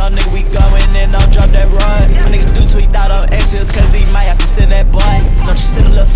up, nigga, we going and I'll drop that rod. My nigga do tweet out on X just cause he might have to send that boy. Don't you send a little